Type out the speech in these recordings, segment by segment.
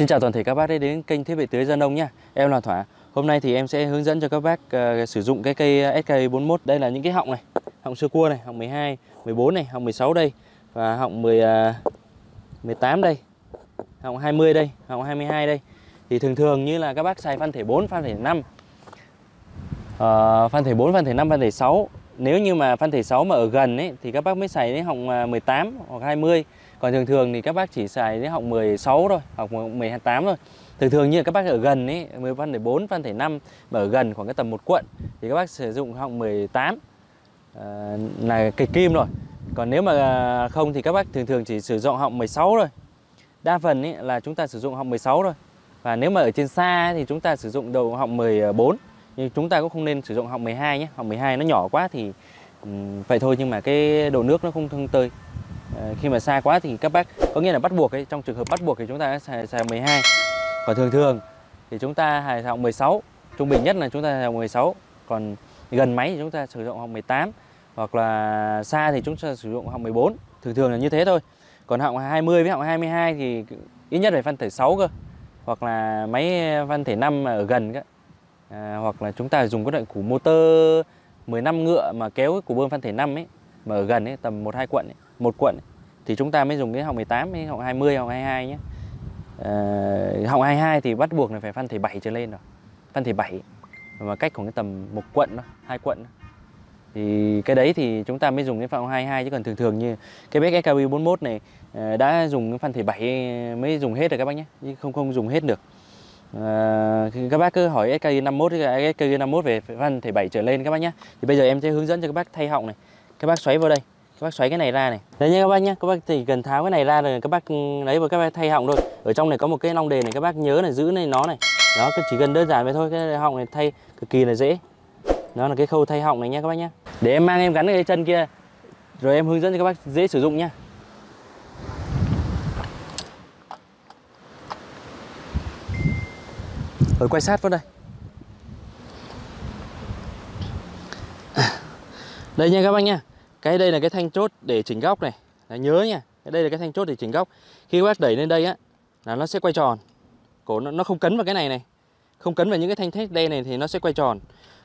Xin chào toàn thể các bác đã đến kênh thiết bị tưới Gia Nông nha Em là Thỏa. Hôm nay thì em sẽ hướng dẫn cho các bác uh, sử dụng cái cây ờ, SK41 Đây là những cái họng này Họng sơ cua này, họng 12, 14 này, họng 16 đây Và họng 10, uh, 18 đây Họng 20 đây, họng 22 đây. Thì thường thường như là các bác xài phân thể 4, phân thể 5 uh, Phân thể 4, phân thể 5, phân thể 6 Nếu như mà phân thể 6 mà ở gần ấy Thì các bác mới xài đến họng ờ, 18 hoặc 20 còn thường thường thì các bác chỉ xài đến học 16 thôi học 18 thôi. Thường thường như các bác ở gần ấy 10 phân thể 4 phân thể 5 mà ở gần khoảng cái tầm một quận thì các bác sử dụng họng 18 à, là kịch kim rồi. Còn nếu mà à, không thì các bác thường thường chỉ sử dụng họng 16 rồi đa phần ấy là chúng ta sử dụng họng 16 rồi và nếu mà ở trên xa thì chúng ta sử dụng đầu họng 14 nhưng chúng ta cũng không nên sử dụng họng 12 nhé họng 12 nó nhỏ quá thì um, vậy thôi nhưng mà cái độ nước nó không thông tơi. Ờ, khi mà xa quá thì các bác có nghĩa là bắt buộc ấy trong trường hợp bắt buộc thì chúng ta xài, xài 12 còn thường thường thì chúng ta hài họng 16 trung bình nhất là chúng ta xài 16 còn gần máy thì chúng ta sử dụng họng 18 hoặc là xa thì chúng ta sử dụng họng 14 thường thường là như thế thôi. Còn họng 20 với họng 22 thì ít nhất phải phân thể 6 cơ hoặc là máy phân thể 5 ở gần cơ. À, hoặc là chúng ta dùng cái loại củ motor 15 ngựa mà kéo cái củ bơm phân thể 5 ấy mà ở gần ấy tầm 1 2 quận ấy, một quận thì chúng ta mới dùng cái học 18 hay học 20 học 22 nhé. À, học 22 thì bắt buộc là phải phân thể 7 trở lên rồi phân thể 7 mà cách khoảng cái tầm một quận đó hai quận đó. thì cái đấy thì chúng ta mới dùng cái họng 22 chứ còn thường thường như cái bếp SKB 41 này ờ, đã dùng cái phân thể 7 mới dùng hết rồi các bác nhé chứ không không dùng hết được. À, các bác cứ hỏi SKG 51 SKG 51 về phân thể 7 trở lên các bác nhé. Thì bây giờ em sẽ hướng dẫn cho các bác thay họng này. Các bác xoáy vào đây các bác xoáy cái này ra này. Đấy nha các bác nhé các bác thì cần tháo cái này ra rồi các bác ừ, lấy vào các bác thay họng thôi. Ở trong này có một cái long đề này, các bác nhớ là giữ này, nó này. Đó chỉ cần đơn giản vậy thôi, cái họng này thay cực kỳ là dễ. Đó là cái khâu thay họng này nha các bác nhé để em mang em gắn cái chân kia, rồi em hướng dẫn cho các bác dễ sử dụng nhá. Rồi quay sát vào đây. À, đây nha các bác nha cái đây là cái thanh chốt để chỉnh góc này. Là nhớ nha cái đây là cái thanh chốt để chỉnh góc. Khi các bác đẩy lên đây á là nó sẽ quay tròn. Cổ nó, nó không cấn vào cái này này. Không cấn vào những cái thanh thép đen này thì nó sẽ quay tròn.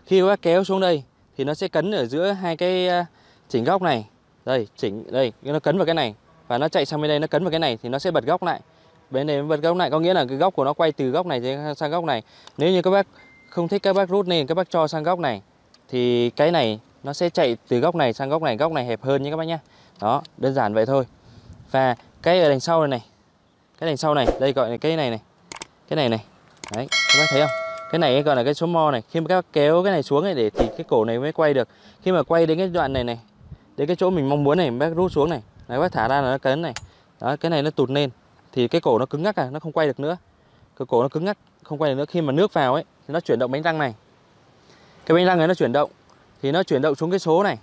Khi các bác kéo xuống đây thì nó sẽ cấn ở giữa hai cái à, chỉnh góc này. Đây chỉnh đây nó cấn vào cái này. Và nó chạy sang bên đây nó cấn vào cái này thì nó sẽ bật góc lại. Bên này bật góc lại có nghĩa là cái góc của nó quay từ góc này sang góc này. Nếu như các bác không thích các bác rút lên các bác cho sang góc này thì cái này nó sẽ chạy từ góc này sang góc này góc này hẹp hơn nhé các bác nhé. Đó, đơn giản vậy thôi. Và cái ở đằng sau này này. Cái đằng sau này, đây gọi là cái này này. Cái này này. Đấy, các bác thấy không? Cái này gọi là cái số mo này. Khi mà các bác kéo cái này xuống này để thì cái cổ này mới quay được. Khi mà quay đến cái đoạn này này, đến cái chỗ mình mong muốn này, bác rút xuống này. Đấy, bác thả ra là nó cấn này. Đó, cái này nó tụt lên. Thì cái cổ nó cứng ngắc à nó không quay được nữa. Cái cổ nó cứng ngắc, không quay được nữa. Khi mà nước vào ấy, thì nó chuyển động bánh răng này. Cái bánh răng này nó chuyển động thì nó chuyển động xuống cái số này.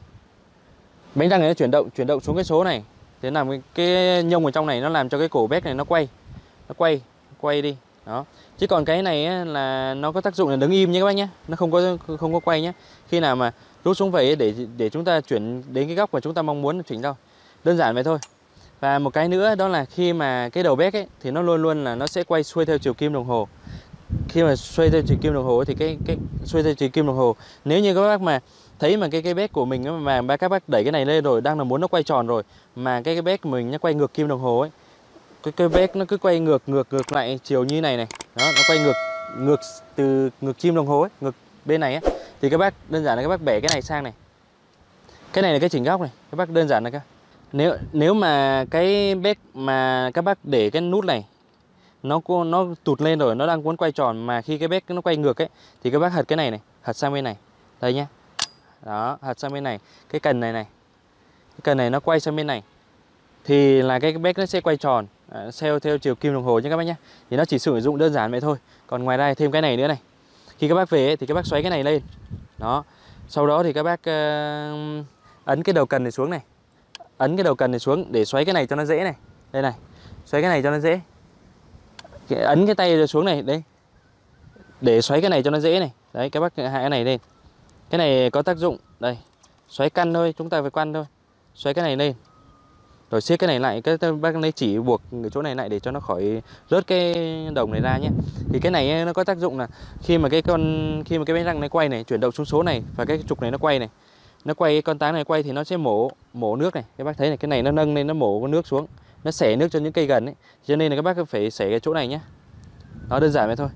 Bánh răng này nó chuyển động chuyển động xuống cái số này. Thế làm cái, cái nhông ở trong này nó làm cho cái cổ béc này nó quay. Nó quay quay đi. Đó. Chứ còn cái này là nó có tác dụng là đứng im nhé các bác nhé. Nó không có không có quay nhé. Khi nào mà rút xuống vậy để để chúng ta chuyển đến cái góc mà chúng ta mong muốn chỉnh đâu. Đơn giản vậy thôi. Và một cái nữa đó là khi mà cái đầu béc ấy thì nó luôn luôn là nó sẽ quay xuôi theo chiều kim đồng hồ. Khi mà xoay theo chiều kim đồng hồ thì cái cái xoay theo chiều kim đồng hồ nếu như các bác mà thấy mà cái cái bếp của mình mà ba các bác đẩy cái này lên rồi, đang là muốn nó quay tròn rồi, mà cái cái bếp của mình nó quay ngược kim đồng hồ ấy. Cái cái bếp nó cứ quay ngược ngược ngược lại chiều như này này. Đó, nó quay ngược ngược từ ngược kim đồng hồ ấy, ngược bên này ấy thì các bác, đơn giản là các bác bẻ cái này sang này. Cái này là cái chỉnh góc này, các bác đơn giản là các nếu nếu mà cái bếp mà các bác để cái nút này, nó nó tụt lên rồi, nó đang muốn quay tròn mà khi cái bếp nó quay ngược ấy, thì các bác hật cái này này, hật sang bên này. Đây nhá đó hạt sang bên này. Cái cần này này. Cái cần này nó quay sang bên này. Thì là cái bếp nó sẽ quay tròn. À, theo theo chiều kim đồng hồ nhé các bác nhé. Thì nó chỉ sử dụng đơn giản vậy thôi. Còn ngoài ra thêm cái này nữa này. Khi các bác về ấy, thì các bác xoáy cái này lên. Đó. Sau đó thì các bác uh, ấn cái đầu cần này xuống này. Ấn cái đầu cần này xuống để xoáy cái này cho nó dễ này. Đây này. Xoáy cái này cho nó dễ. Ấn cái tay xuống này đây. Để xoáy cái này cho nó dễ này. Đấy các bác hạ cái này lên cái này có tác dụng, đây, xoáy căn thôi, chúng ta phải quan thôi. Xoáy cái này lên. Rồi siết cái này lại, cái bác lấy chỉ buộc cái chỗ này lại để cho nó khỏi rớt cái đồng này ra nhé. Thì cái này nó có tác dụng là khi mà cái con, khi mà cái bánh răng này quay này, chuyển động xuống số này và cái trục này nó quay này, nó quay cái con tán này quay thì nó sẽ mổ mổ nước này. Các bác thấy này, cái này nó nâng lên, nó mổ con nước xuống, nó xẻ nước cho những cây gần ấy. Cho nên là các bác phải xẻ cái chỗ này nhé. Nó đơn giản vậy thôi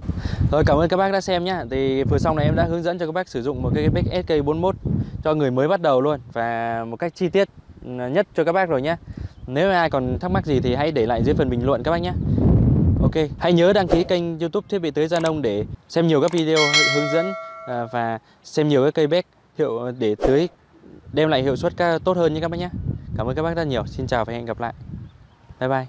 rồi cảm ơn các bác đã xem nhé. thì vừa xong này em đã hướng dẫn cho các bác sử dụng một cái bếp SK41 cho người mới bắt đầu luôn và một cách chi tiết ừ, nhất cho các bác rồi nhé nếu ai còn thắc mắc gì thì hãy để lại dưới phần bình luận các bác nhé Ok, hãy nhớ đăng ký kênh youtube Thiết bị tưới Gia Nông để xem nhiều các video hướng dẫn à, và xem nhiều các cây bếp hiệu ờ, để tưới đem lại hiệu suất tốt hơn nhé các bác nhé. Cảm ơn các bác rất nhiều. Xin chào và hẹn gặp lại. Bye bye.